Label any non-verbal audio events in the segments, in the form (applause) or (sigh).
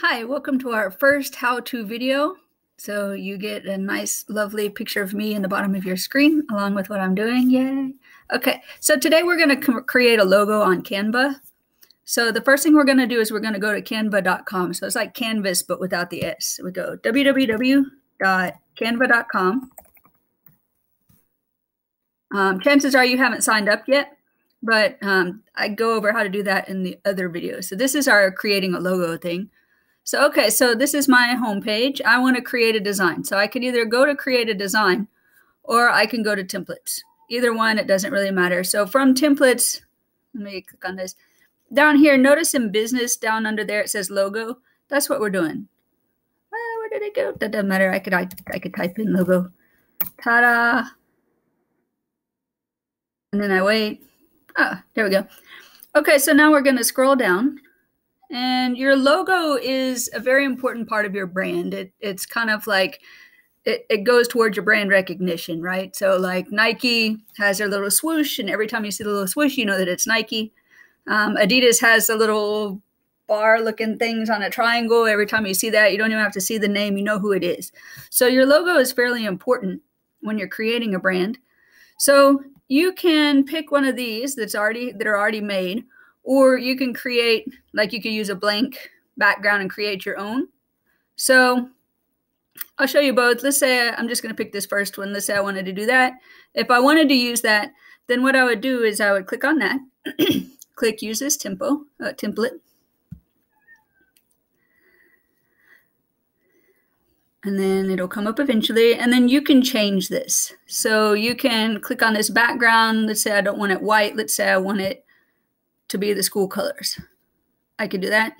Hi, welcome to our first how-to video. So you get a nice, lovely picture of me in the bottom of your screen along with what I'm doing. Yay. Okay, so today we're going to create a logo on Canva. So the first thing we're going to do is we're going to go to canva.com. So it's like Canvas, but without the S. We go www.canva.com. Um, chances are you haven't signed up yet, but um, I go over how to do that in the other video. So this is our creating a logo thing. So, okay, so this is my home page. I want to create a design. So I can either go to create a design or I can go to templates. Either one, it doesn't really matter. So from templates, let me click on this. Down here, notice in business, down under there, it says logo. That's what we're doing. Well, where did it go? That doesn't matter. I could, I, I could type in logo. Ta-da. And then I wait. Ah, there we go. Okay, so now we're going to scroll down and your logo is a very important part of your brand. It, it's kind of like it, it goes towards your brand recognition, right? So, like Nike has their little swoosh, and every time you see the little swoosh, you know that it's Nike. Um, Adidas has the little bar looking things on a triangle. Every time you see that, you don't even have to see the name, you know who it is. So, your logo is fairly important when you're creating a brand. So, you can pick one of these that's already that are already made or you can create, like you could use a blank background and create your own. So I'll show you both. Let's say I'm just going to pick this first one. Let's say I wanted to do that. If I wanted to use that, then what I would do is I would click on that, (clears throat) click use this tempo, uh, template. And then it'll come up eventually. And then you can change this. So you can click on this background. Let's say I don't want it white. Let's say I want it to be the school colors. I could do that.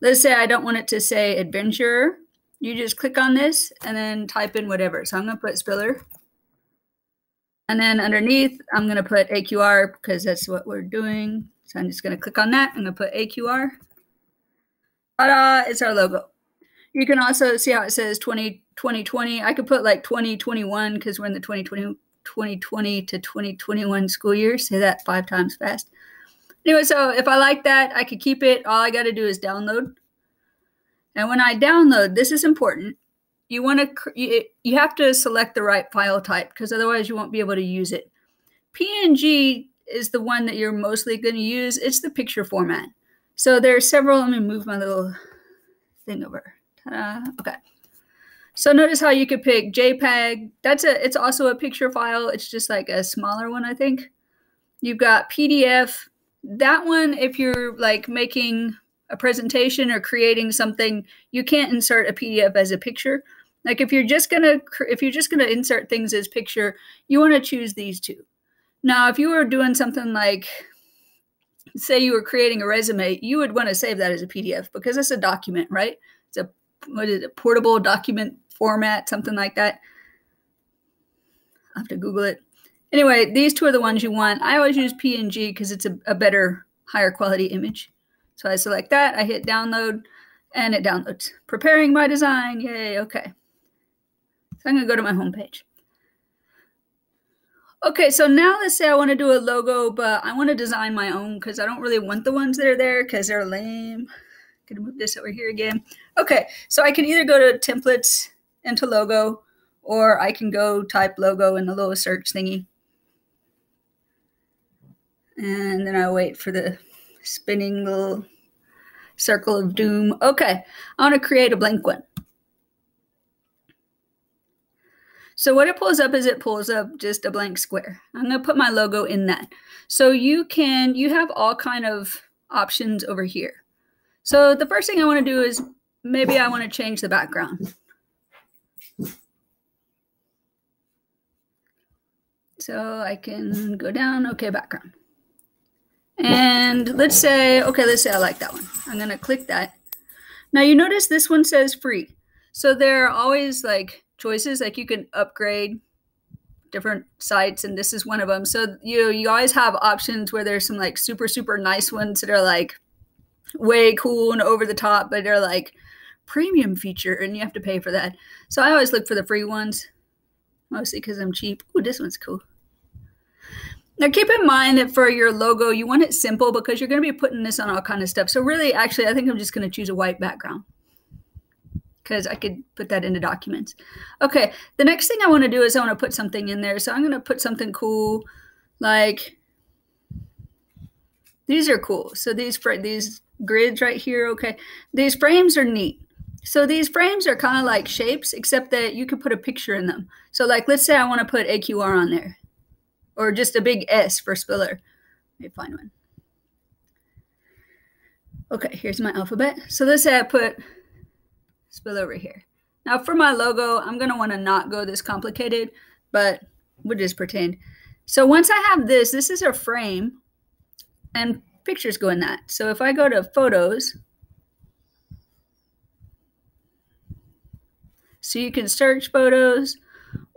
Let's say I don't want it to say adventurer. You just click on this and then type in whatever. So I'm going to put Spiller. And then underneath, I'm going to put AQR because that's what we're doing. So I'm just going to click on that. I'm going to put AQR. Ta-da! It's our logo. You can also see how it says 20, 2020. I could put like 2021 because we're in the 2020, 2020 to 2021 school year. Say that five times fast. Anyway, so if I like that, I could keep it. All I got to do is download. And when I download, this is important. You want to you, you have to select the right file type because otherwise you won't be able to use it. PNG is the one that you're mostly going to use. It's the picture format. So there are several. Let me move my little thing over. Okay. So notice how you could pick JPEG. That's a. It's also a picture file. It's just like a smaller one, I think. You've got PDF, that one, if you're like making a presentation or creating something, you can't insert a PDF as a picture. Like if you're just gonna if you're just gonna insert things as picture, you want to choose these two. Now, if you were doing something like say you were creating a resume, you would want to save that as a PDF because it's a document, right? It's a what is it, portable document format, something like that. I have to Google it. Anyway, these two are the ones you want. I always use PNG because it's a, a better, higher quality image. So I select that, I hit download, and it downloads. Preparing my design, yay, okay. So I'm gonna go to my home page. Okay, so now let's say I want to do a logo, but I want to design my own because I don't really want the ones that are there because they're lame. Gonna move this over here again. Okay, so I can either go to templates into logo, or I can go type logo in the little search thingy and then I wait for the spinning little circle of doom. Okay, I want to create a blank one. So what it pulls up is it pulls up just a blank square. I'm going to put my logo in that. So you can, you have all kind of options over here. So the first thing I want to do is maybe I want to change the background. So I can go down, okay, background. And let's say, okay, let's say I like that one. I'm going to click that. Now you notice this one says free. So there are always like choices, like you can upgrade different sites and this is one of them. So you you always have options where there's some like super super nice ones that are like way cool and over the top, but they're like premium feature and you have to pay for that. So I always look for the free ones, mostly because I'm cheap. Oh, this one's cool. Now keep in mind that for your logo, you want it simple because you're going to be putting this on all kind of stuff. So really, actually, I think I'm just going to choose a white background because I could put that into documents. Okay, the next thing I want to do is I want to put something in there. So I'm going to put something cool like these are cool. So these these grids right here, okay. These frames are neat. So these frames are kind of like shapes, except that you could put a picture in them. So like, let's say I want to put AQR on there or just a big S for spiller. Let me find one. Okay, here's my alphabet. So let's say I put spill over here. Now for my logo, I'm going to want to not go this complicated, but we'll just pretend. So once I have this, this is a frame and pictures go in that. So if I go to photos, so you can search photos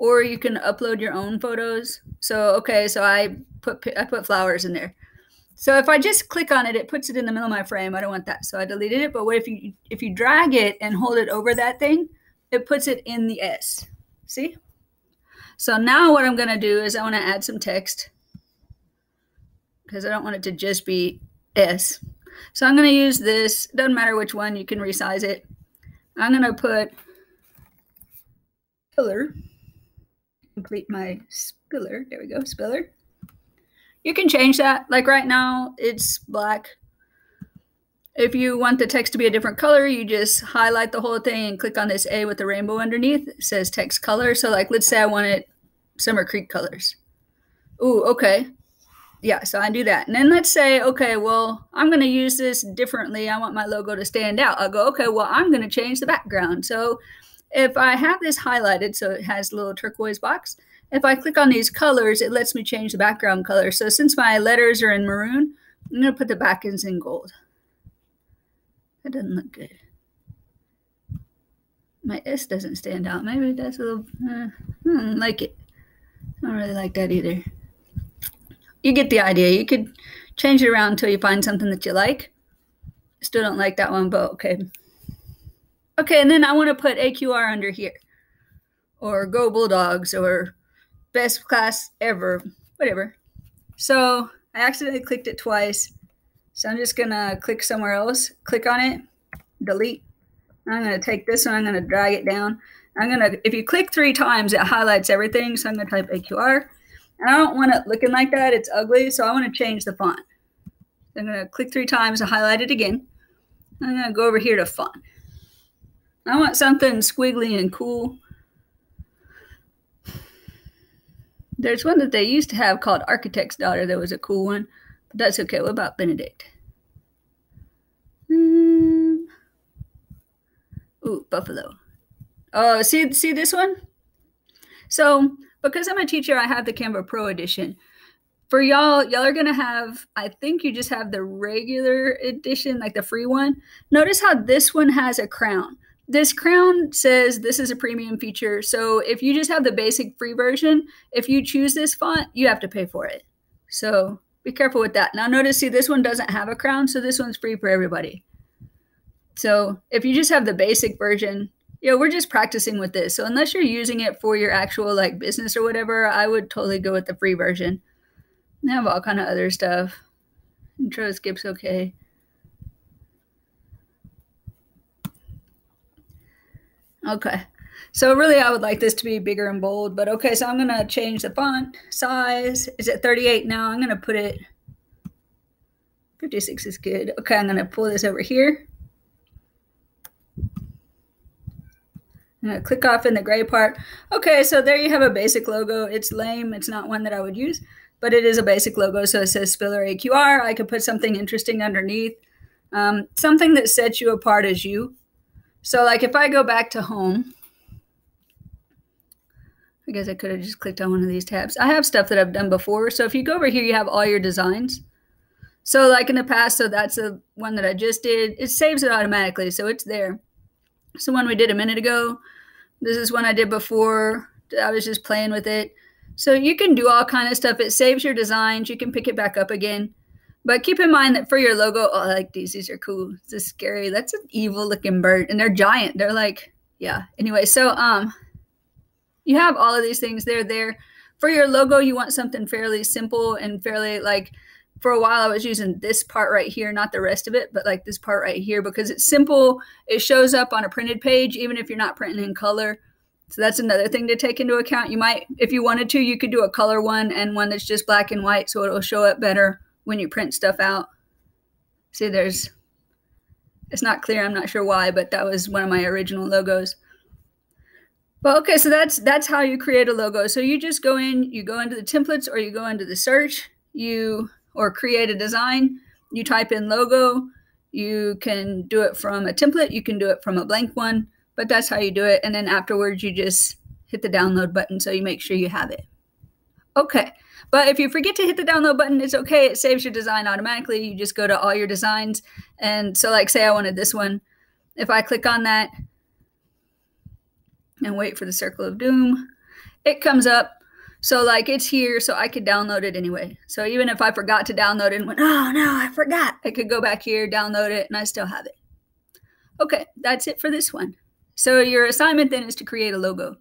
or you can upload your own photos. So okay, so I put I put flowers in there. So if I just click on it, it puts it in the middle of my frame. I don't want that, so I deleted it. But what if you if you drag it and hold it over that thing, it puts it in the S. See? So now what I'm going to do is I want to add some text because I don't want it to just be S. So I'm going to use this. Doesn't matter which one. You can resize it. I'm to put spiller. Complete my spiller. There we go. Spiller. You can change that. Like right now, it's black. If you want the text to be a different color, you just highlight the whole thing and click on this A with the rainbow underneath. It says text color. So like, let's say I want it Summer Creek colors. Ooh, okay. Yeah, so I do that. And then let's say, okay, well, I'm going to use this differently. I want my logo to stand out. I'll go, okay, well, I'm going to change the background. So if I have this highlighted, so it has a little turquoise box, if I click on these colors, it lets me change the background color. So since my letters are in maroon, I'm going to put the backends in gold. That doesn't look good. My S doesn't stand out. Maybe that's a little, uh, I don't like it. I don't really like that either. You get the idea. You could change it around until you find something that you like. Still don't like that one, but okay. Okay, and then I want to put AQR under here. Or Go Bulldogs or Best Class Ever, whatever. So I accidentally clicked it twice. So I'm just going to click somewhere else, click on it, delete. I'm going to take this one, I'm going to drag it down. I'm going to, if you click three times, it highlights everything. So I'm going to type AQR. And I don't want it looking like that. It's ugly. So I want to change the font. I'm going to click three times and highlight it again. I'm going to go over here to font. I want something squiggly and cool. There's one that they used to have called Architect's Daughter that was a cool one. But that's okay. What about Benedict? Mm. Ooh, Buffalo. Oh, see, see this one? So, because I'm a teacher, I have the Canva Pro edition. For y'all, y'all are gonna have, I think you just have the regular edition, like the free one. Notice how this one has a crown. This crown says this is a premium feature. So if you just have the basic free version, if you choose this font, you have to pay for it. So be careful with that. Now notice, see, this one doesn't have a crown, so this one's free for everybody. So if you just have the basic version, you know, we're just practicing with this. So unless you're using it for your actual like business or whatever, I would totally go with the free version. They have all kind of other stuff. Intro skips okay. Okay. So really I would like this to be bigger and bold, but okay, so I'm going to change the font size. Is it 38 now? I'm going to put it 56 is good. Okay, I'm going to pull this over here. I'm going to click off in the gray part. Okay, so there you have a basic logo. It's lame. It's not one that I would use, but it is a basic logo. So it says Spiller AQR. I could put something interesting underneath. Um, something that sets you apart as you. So like if I go back to home, I guess I could have just clicked on one of these tabs. I have stuff that I've done before. So if you go over here, you have all your designs. So like in the past, so that's the one that I just did. It saves it automatically, so it's there. So one we did a minute ago. This is one I did before. I was just playing with it. So you can do all kind of stuff. It saves your designs. You can pick it back up again. But keep in mind that for your logo, oh, like these. These are cool. This is scary. That's an evil looking bird. And they're giant. They're like, yeah. Anyway, so um you have all of these things. They're there for your logo, you want something fairly simple and fairly like for a while I was using this part right here, not the rest of it, but like this part right here because it's simple. It shows up on a printed page, even if you're not printing in color. So that's another thing to take into account. You might, if you wanted to, you could do a color one and one that's just black and white so it'll show up better when you print stuff out. See, there's, it's not clear. I'm not sure why, but that was one of my original logos. Well, okay, so that's that's how you create a logo. So you just go in, you go into the templates or you go into the search, you or create a design, you type in logo, you can do it from a template, you can do it from a blank one, but that's how you do it. And then afterwards you just hit the download button so you make sure you have it. Okay. But if you forget to hit the download button, it's okay. It saves your design automatically. You just go to all your designs. And so like say I wanted this one. If I click on that, and wait for the circle of doom. It comes up. So like it's here, so I could download it anyway. So even if I forgot to download it and went, oh no, I forgot, I could go back here, download it, and I still have it. Okay, that's it for this one. So your assignment then is to create a logo.